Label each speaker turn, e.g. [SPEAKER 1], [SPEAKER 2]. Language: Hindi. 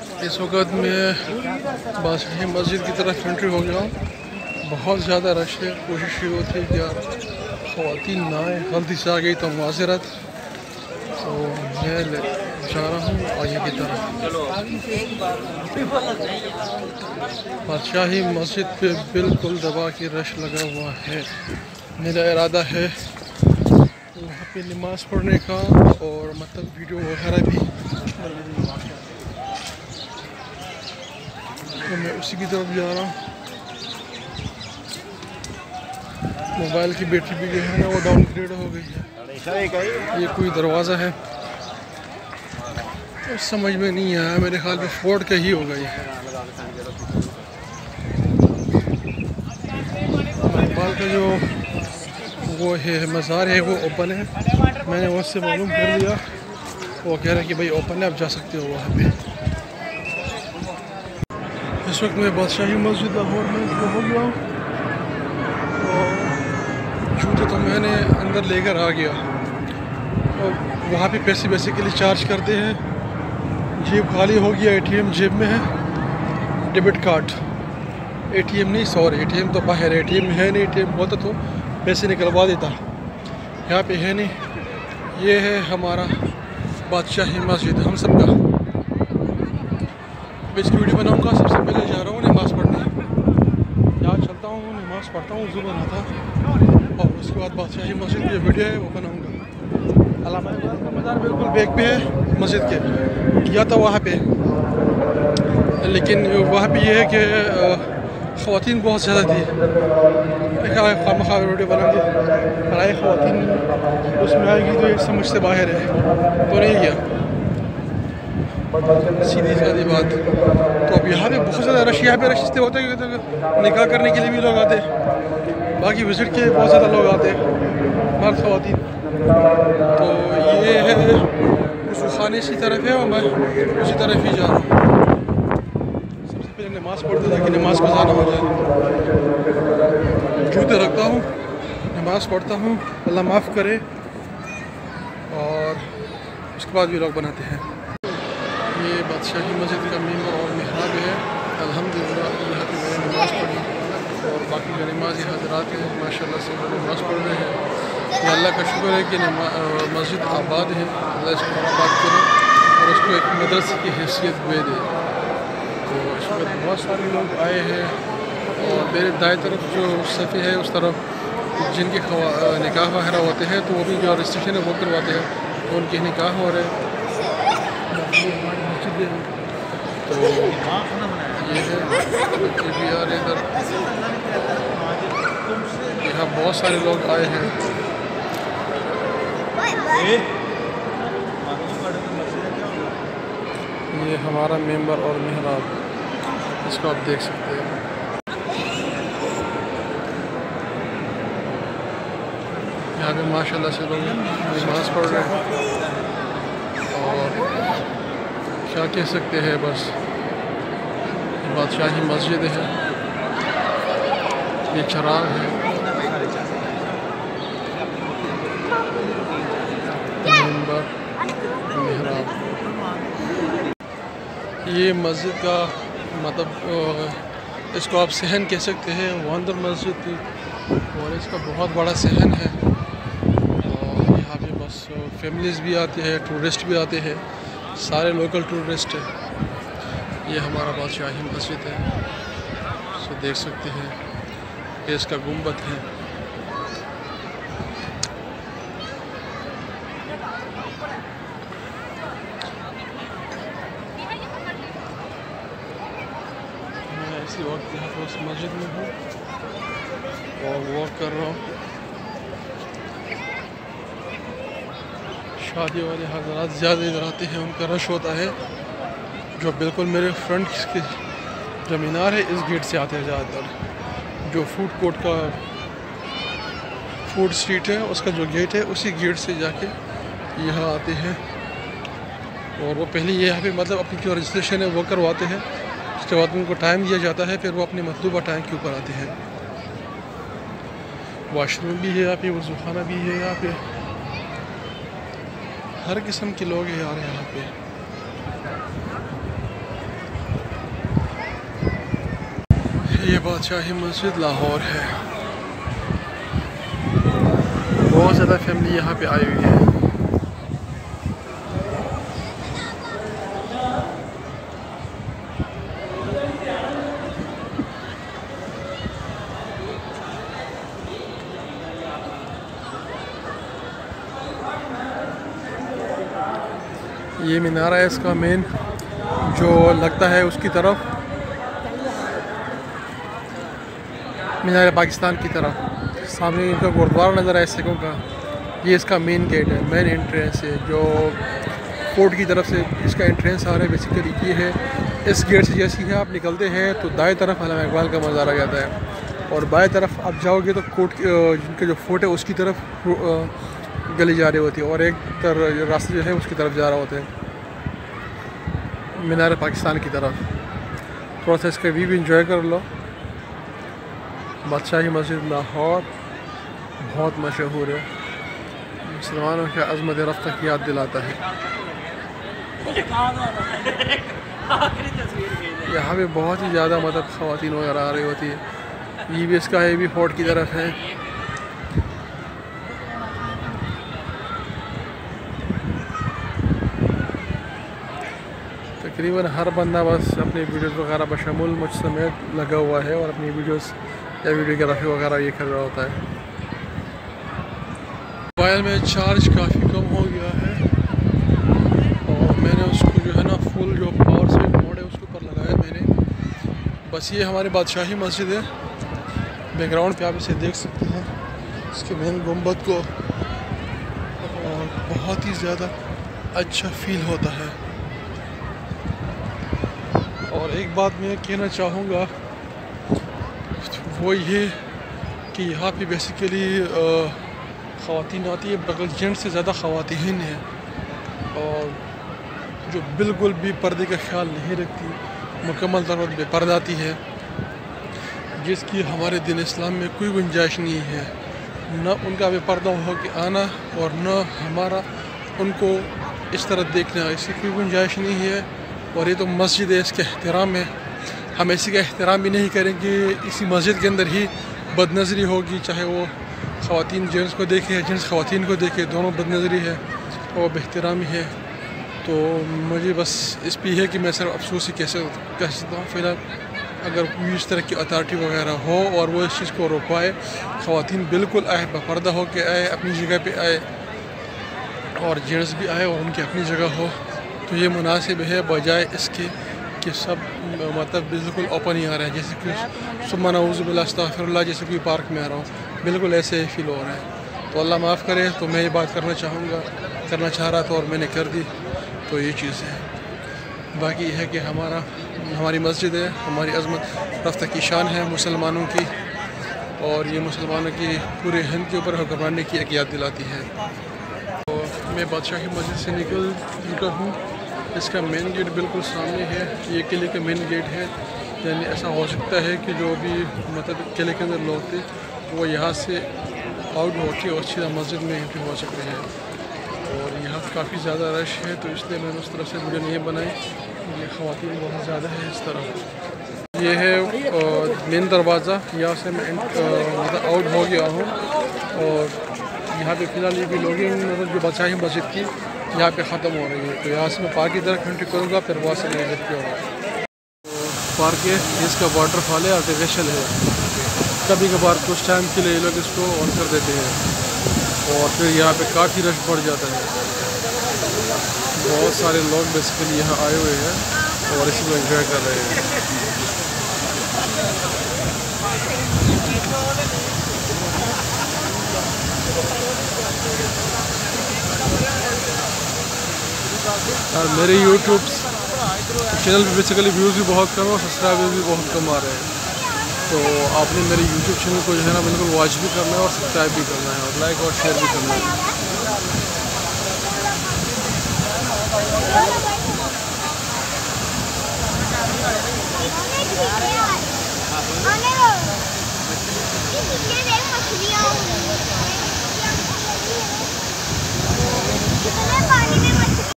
[SPEAKER 1] इस वक्त मैं बादशाही मस्जिद की तरफ़ एंट्री हो गया हूँ। बहुत ज़्यादा रश है, कोशिश ये होती है कि यार खातन ना आए गलती से आ गई तो माजरत। तो मैं जा रहा हूँ आगे की तरफ़। बादशाही मस्जिद पे बिल्कुल दबा के रश लगा हुआ है। मेरा इरादा है वहाँ पे नमाज़ पढ़ने का और मतलब वीडियो वगैरह भी। तो मैं उसी की तरफ़ जा रहा हूँ। मोबाइल की बैटरी भी जो है ना वो डाउनग्रेड हो गई है। ये कोई दरवाज़ा है। तो समझ में नहीं आया, मेरे ख्याल में फोर्ड का ही होगा ये। नेपाल का जो वो है, मज़ार है, वो ओपन है। मैंने उससे मालूम कर लिया वो कह रहा है कि भाई ओपन है, आप जा सकते हो वहाँ पे। इस वक्त मैं बादशाही मस्जिद लाहौर में हो गया और जूते तो मैंने अंदर लेकर आ गया। और वहाँ पे पैसे वैसे के लिए चार्ज करते हैं। जेब खाली हो गया एटीएम जेब में है। डेबिट कार्ड एटीएम नहीं सॉरी एटीएम तो बाहर है। एटीएम है नहीं एटीएम होता तो पैसे निकलवा देता। यहाँ पे है नहीं। ये है हमारा बादशाही मस्जिद। हम सब का मैं इसकी वीडियो बनाऊँगा, सबसे पहले जा रहा हूँ, नमाज़ पढ़ने। यहाँ चलता हूँ, नमाज़ पढ़ता हूँ जुबा आता और उसके बाद बादशाही मस्जिद की वीडियो है, वो बनाऊँगा। मज़ार बिल्कुल बैक पे है मस्जिद के। गया था वहाँ पे। लेकिन वहाँ पे ये है कि ख़वातीन बहुत ज़्यादा थी। खाम खा वीडियो बनाऊँगी। पढ़ाई ख़वातीन, उसमें आएगी तो ये समझ से बाहर है। तो नहीं गया सीधी सादी बात। तो अब यहाँ पे बहुत ज़्यादा रश यहाँ पे रश इसलिए होता है कि निकाह करने के लिए भी लोग आते बाकी विज़िट के बहुत ज़्यादा लोग आते हैं। मर्द खातन। तो ये है उस खाने की तरफ़ है और मैं उसी तरफ़ ही जा रहा हूँ। सबसे पहले नमाज़ पढ़ते थे कि नमाज़ जाना हो जाए। जूते रखता हूँ। नमाज़ पढ़ता हूँ। अल्लाह माफ़ करे। और उसके बाद भी लोग बनाते हैं। ये बादशाही मस्जिद का मेंबर और महराब है। अल्हम्दुलिल्लाह यहाँ पे मैंने नमाज़ पढ़ी। और बाकी जो नमाज़ हजरात हैं, माशाल्लाह से वो नमाज़ पढ़ रहे हैं। ये अल्लाह का शुक्र है कि मस्जिद आबाद है। अल्लाह इसको आबाद करे और उसको एक मदरसे की हैसियत दे दे। तो इस वक्त बहुत सारे लोग आए हैं और मेरे दाएँ तरफ़ जो सफ़े है, उस तरफ़ जिनके निकाह वगैरह होते हैं तो वो भी जो रजिस्ट्रेशन है, वो करवाते हैं। तो उनके निकाह हो रहे हैं। तो ये इधर यहाँ बहुत सारे लोग आए हैं। ये हमारा मेंबर और मेहराब, इसको आप देख सकते हैं। यहाँ पे माशाल्लाह से लोग नमाज़ पढ़ रहे हैं। और क्या कह सकते हैं, बस। बादशाही मस्जिद है। ये चराग है। ये मस्जिद का मतलब इसको आप सहन कह सकते हैं, वंदर मस्जिद थी और इसका बहुत बड़ा सहन है। और यहाँ पे बस फैमिलीज़ भी आती है टूरिस्ट भी आते हैं। सारे लोकल टूरिस्ट हैं। ये हमारा बादशाही मस्जिद है। सो देख सकते हैं, ये इसका गुंबद है। मैं इसी वक्त यहाँ पर उस मस्जिद में हूँ और वॉक कर रहा हूँ। शादी वाले हजरात ज़्यादा इधर आते हैं, उनका रश होता है, जो बिल्कुल मेरे फ्रंट के जो मीनार है, इस गेट से आते हैं ज़्यादातर। जो फ़ूड कोर्ट का फ़ूड स्ट्रीट है, उसका जो गेट है, उसी गेट से जाके यहाँ आते हैं। और वो पहले यहाँ पे मतलब अपनी जो रजिस्ट्रेशन है, वो करवाते हैं। उसके बाद उनको टाइम दिया जाता है, फिर वो अपने मतलूबा टाइम के ऊपर आते हैं। वाशरूम भी है यहाँ पे वज़ू खाना भी है यहाँ पे। हर किस्म के लोग हैं यार यहाँ पे। ये बादशाही मस्जिद लाहौर है। बहुत ज़्यादा फैमिली यहाँ पे आई हुई है। ये मीनारा है इसका मेन जो लगता है उसकी तरफ़। मीनार पाकिस्तान की तरफ़। सामने इनका गुरुद्वारा नज़र है सिखों का। ये इसका मेन गेट है मेन एंट्रेंस है, जो कोर्ट की तरफ़ से इसका एंट्रेंस आ रहा है बेसिकली ये है। इस गेट से जैसे ही आप निकलते हैं तो दाएँ तरफ़ अलामा इकबाल का मज़ार आ जाता है। और बाएँ तरफ़ आप जाओगे तो कोर्ट जिनके जो फोर्ट है, उसकी तरफ़ गली जा रही होती है और एक तर रास्ते जो है उसकी तरफ़ जा रहा होता है। मीनार पाकिस्तान की तरफ़। थोड़ा सा इसका व्यू भी इंजॉय कर लो। बादशाही मस्जिद लाहौर, बहुत मशहूर है। मुसलमानों के अजमत रफ्त की याद दिलाता है। यहाँ पे बहुत ही ज़्यादा मतलब ख़वान वगैरह आ रही होती है। ये भी इसका है भी फोर्ट की तरफ़ है। तकरीबन हर बंदा बस अपनी वीडियोस वगैरह बशमूल मुझ समेत लगा हुआ है और अपनी वीडियोस या वीडियोग्राफी वगैरह ये कर रहा होता है। मोबाइल में चार्ज काफ़ी कम हो गया है और मैंने उसको जो है ना फुल जो पावर से मोड है उसके ऊपर लगाया मैंने। बस ये हमारी बादशाही मस्जिद है। बैकग्राउंड पे आप इसे देख सकते हैं। इसके मेन गुंबद को और बहुत ही ज़्यादा अच्छा फील होता है। और एक बात मैं कहना चाहूँगा, वो ये कि यहाँ पे बेसिकली ख़वान आती है, बगल जेंट से ज़्यादा ख़वान हैं और जो बिल्कुल भी पर्दे का ख्याल नहीं रखती, मुकम्मल तौर पर बेपर्दाती है, जिसकी हमारे दिन इस्लाम में कोई गुंजाइश नहीं है। न उनका बेपर्दा हो कि आना और न हमारा, उनको इस तरह देखना, इसकी कोई गुंजाइश नहीं है। और ये तो मस्जिद है, इसके अहतराम में हम इसी का एहतराम भी नहीं करेंगे, इसी मस्जिद के अंदर ही बदनज़री होगी, चाहे वो ख़वान जेंट्स को देखे जेंट्स ख़वान को देखे, दोनों बदनज़री है और बेहतरामी है तो मुझे बस इस पर है कि मैं सिर्फ़ अफसोस ही कैसे कह सकता हूँ, फ़िलहाल अगर कोई इस तरह की अथॉरिटी वगैरह हो और वो इस चीज़ को रोकवाए ख़वान बिल्कुल आए, बपर्दा हो के आए, अपनी जगह पे आए और जेंट्स भी आए और उनकी अपनी जगह हो तो ये मुनासिब है, बजाय इसके कि सब मतलब बिल्कुल ओपन ही आ रहा है। जैसे कि सुबह उज़बिल्ला जैसे कोई पार्क में आ रहा हूँ, बिल्कुल ऐसे ही फील हो रहा है। तो अल्लाह माफ़ करे तो मैं ये बात करना चाहूँगा, करना चाह रहा था और मैंने कर दी तो ये चीज़ है। बाकी यह है कि हमारा, हमारी मस्जिद है, हमारी अजमत, रफ्त की शान है मुसलमानों की, और ये मुसलमानों की पूरे हिंद के ऊपर हुक्मरानी की एक याद दिलाती है। तो मैं बादशाह की मस्जिद से निकल चुका हूँ। इसका मेन गेट बिल्कुल सामने है, ये किले का मेन गेट है। यानी ऐसा हो सकता है कि जो भी मतलब किले के अंदर लोग थे, वो यहाँ से आउट होके और सीधा मस्जिद में एंट्री हो सकते हैं। और यहाँ काफ़ी ज़्यादा रश है तो इसलिए मैंने उस तरफ़ से वीडियो नहीं बनाई। ये ख़वान बहुत ज़्यादा है इस तरफ़ ये है मेन दरवाज़ा। यहाँ से मैं मतलब आउट हो गया हूँ। और यहाँ पे फ़िलहाल ये भी लोग मतलब जो बचा है मस्जिद की। यहाँ पे ख़त्म हो रही है। तो यहाँ से मैं पार्क की तरफ़ कंट्री करूँगा, फिर वहाँ से विज़िट होगा तो पार्क है, इसका वाटरफॉल है आर्टिफिशियल है। कभी कभार कुछ टाइम के लिए लोग इसको ऑन कर देते हैं। और फिर यहाँ पे काफ़ी रश बढ़ जाता है। बहुत सारे लोग बेसिकली यहाँ आए हुए हैं और इसी को कर रहे हैं। और मेरे यूट्यूब चैनल पे बेसिकली व्यूज़ भी बहुत कम है और सब्सक्राइबर्स भी बहुत कम आ रहे हैं। तो आपने मेरे यूट्यूब चैनल को जो है ना बिल्कुल वॉच भी करना है और सब्सक्राइब भी करना है और लाइक और शेयर भी करना है। कितने पानी में